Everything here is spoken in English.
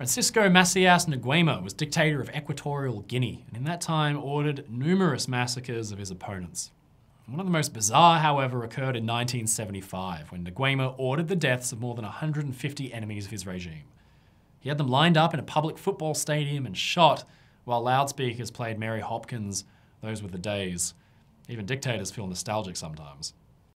Francisco Macias Nguema was dictator of Equatorial Guinea, and in that time ordered numerous massacres of his opponents. One of the most bizarre, however, occurred in 1975 when Nguema ordered the deaths of more than 150 enemies of his regime. He had them lined up in a public football stadium and shot while loudspeakers played Mary Hopkin's, Those Were the Days. Even dictators feel nostalgic sometimes.